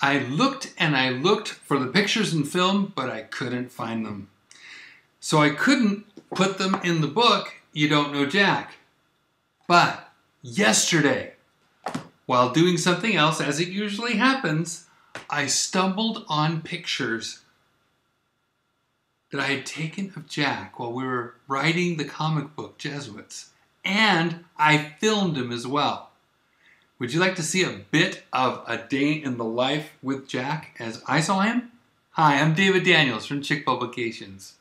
I looked and I looked for the pictures and film, but I couldn't find them. So I couldn't put them in the book, You Don't Know Jack. But yesterday, while doing something else, as it usually happens, I stumbled on pictures that I had taken of Jack while we were writing the comic book Jesuits. And I filmed him as well. Would you like to see a bit of a day in the life with Jack as I saw him? Hi, I'm David Daniels from Chick Publications.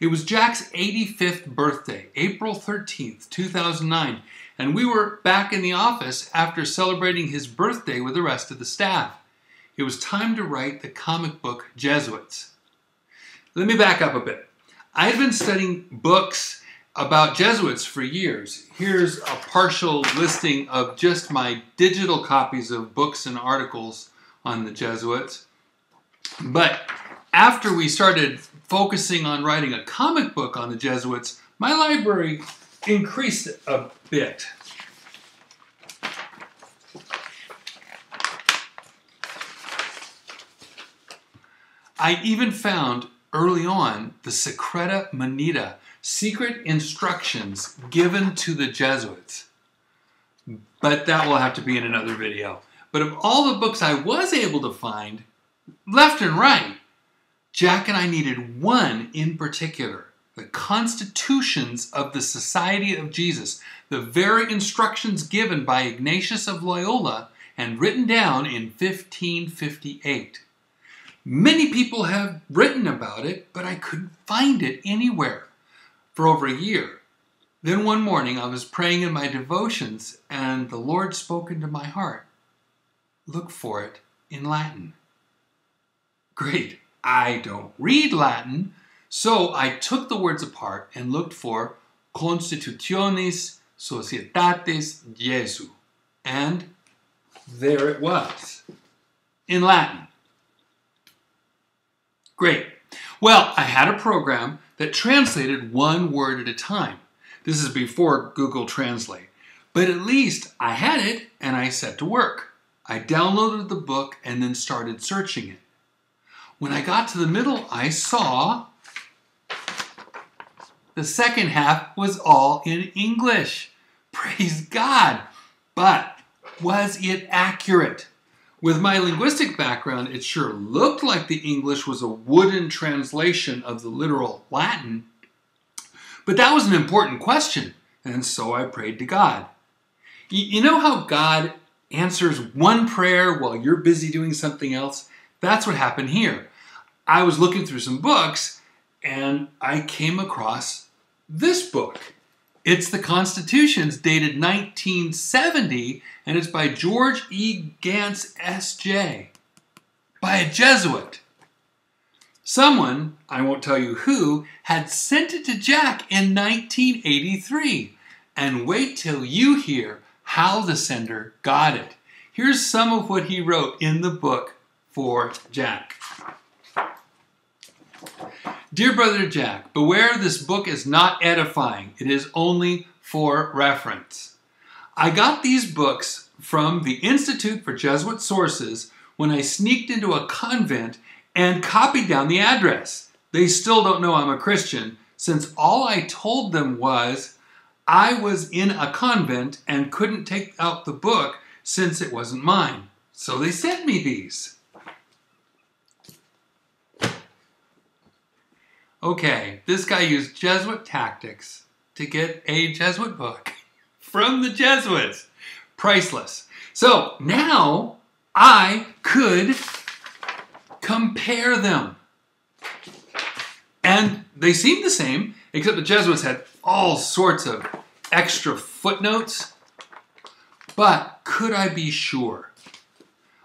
It was Jack's 85th birthday, April 13th, 2009, and we were back in the office after celebrating his birthday with the rest of the staff. It was time to write the comic book Jesuits. Let me back up a bit. I had been studying books about Jesuits for years. Here's a partial listing of just my digital copies of books and articles on the Jesuits. But after we started focusing on writing a comic book on the Jesuits, my library increased a bit. I even found early on the Secreta Monita, secret instructions given to the Jesuits. But that will have to be in another video. But of all the books I was able to find, left and right, Jack and I needed one in particular the Constitutions of the Society of Jesus, the very instructions given by Ignatius of Loyola and written down in 1558. Many people have written about it, but I couldn't find it anywhere for over a year. Then one morning I was praying in my devotions, and the Lord spoke into my heart Look for it in Latin. Great, I don't read Latin, so I took the words apart and looked for Constitutiones Societatis Jesu. And there it was, in Latin. Great. Well, I had a program that translated one word at a time. This is before Google Translate. But at least I had it and I set to work. I downloaded the book and then started searching it. When I got to the middle, I saw the second half was all in English. Praise God. But was it accurate? With my linguistic background, it sure looked like the English was a wooden translation of the literal Latin. But that was an important question, and so I prayed to God. You know how God answers one prayer while you're busy doing something else? That's what happened here. I was looking through some books and I came across this book. It's the Constitutions dated 1970 and it's by George E. Ganss S.J. by a Jesuit. Someone, I won't tell you who, had sent it to Jack in 1983. And wait till you hear how the sender got it. Here's some of what he wrote in the book for Jack. Dear Brother Jack, beware this book is not edifying. It is only for reference. I got these books from the Institute for Jesuit Sources when I sneaked into a convent and copied down the address. They still don't know I'm a Christian since all I told them was I was in a convent and couldn't take out the book since it wasn't mine. So they sent me these. Okay, this guy used Jesuit tactics to get a Jesuit book from the Jesuits. Priceless. So now I could compare them. And they seem the same, except the Jesuits had all sorts of extra footnotes. But could I be sure?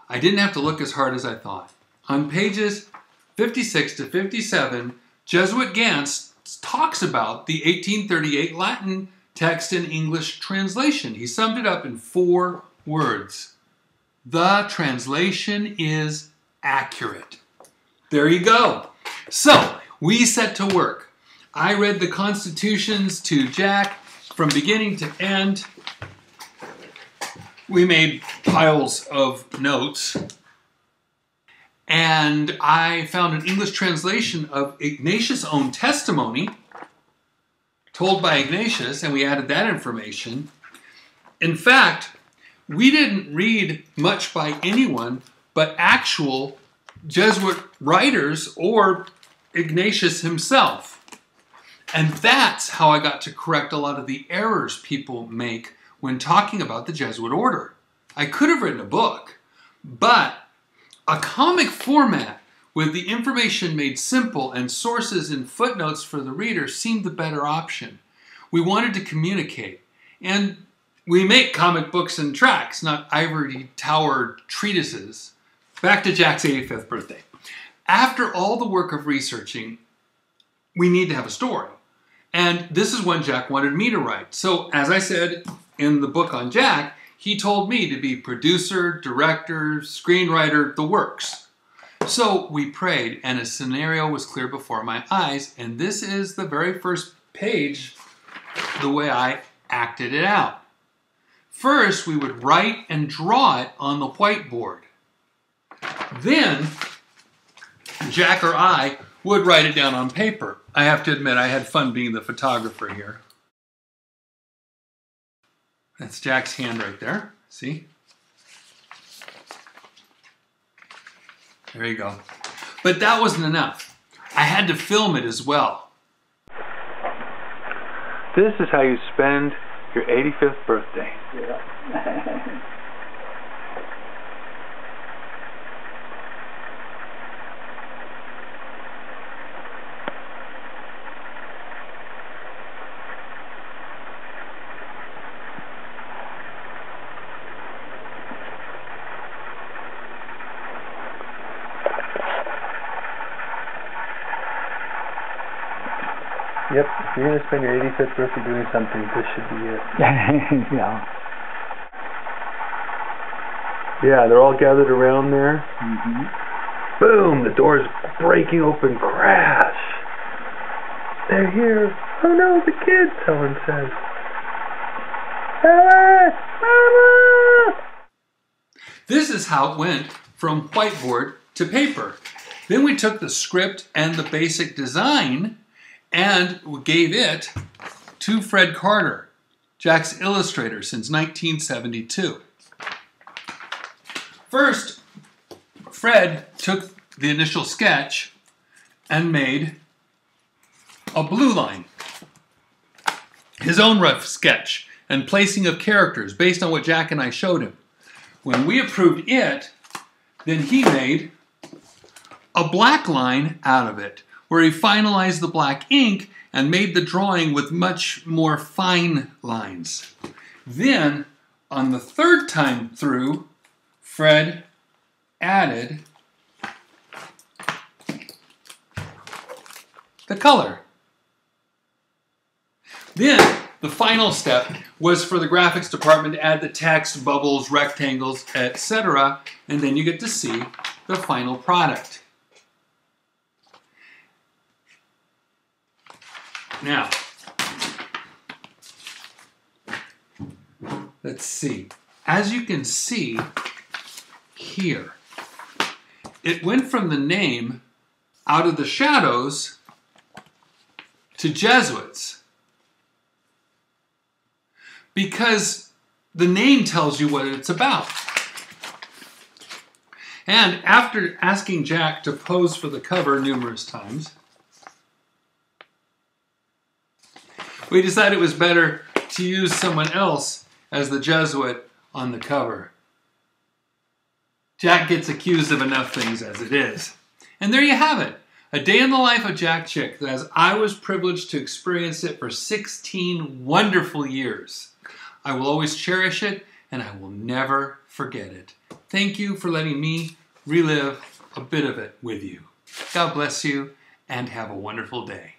I didn't have to look as hard as I thought. On pages 56 to 57, Jesuit Ganss talks about the 1838 Latin text in English translation. He summed it up in four words. The translation is accurate. There you go. So, we set to work. I read the constitutions to Jack from beginning to end. We made piles of notes. And I found an English translation of Ignatius' own testimony told by Ignatius, and we added that information. In fact, we didn't read much by anyone but actual Jesuit writers or Ignatius himself. And that's how I got to correct a lot of the errors people make when talking about the Jesuit order. I could have written a book, but a comic format with the information made simple and sources and footnotes for the reader seemed the better option. We wanted to communicate, and we make comic books and tracts, not ivory tower treatises. Back to Jack's 85th birthday. After all the work of researching, we need to have a story. And this is one Jack wanted me to write. So, as I said in the book on Jack, he told me to be producer, director, screenwriter, the works. So we prayed, and a scenario was clear before my eyes, and this is the very first page, the way I acted it out. First, we would write and draw it on the whiteboard. Then, Jack or I would write it down on paper. I have to admit, I had fun being the photographer here. That's Jack's hand right there. See? There you go. But that wasn't enough. I had to film it as well. This is how you spend your 85th birthday. Yeah. Yep, if you're going to spend your 85th birthday doing something, this should be it. yeah. Yeah, they're all gathered around there. Mm-hmm. Boom! The door's breaking open. Crash! They're here. Oh no, the kids, Helen says. Helen! Mama! This is how it went from whiteboard to paper. Then we took the script and the basic design and gave it to Fred Carter, Jack's illustrator since 1972. First, Fred took the initial sketch and made a blue line, his own rough sketch and placing of characters based on what Jack and I showed him. When we approved it, then he made a black line out of it where he finalized the black ink and made the drawing with much more fine lines. Then, on the third time through, Fred added the color. Then, the final step was for the graphics department to add the text, bubbles, rectangles, etc., and then you get to see the final product. Now, let's see. As you can see here, it went from the name out of the shadows to Jesuits because the name tells you what it's about. And after asking Jack to pose for the cover numerous times, we decided it was better to use someone else as the Jesuit on the cover. Jack gets accused of enough things as it is. And there you have it. A day in the life of Jack Chick, as I was privileged to experience it for 16 wonderful years. I will always cherish it and I will never forget it. Thank you for letting me relive a bit of it with you. God bless you and have a wonderful day.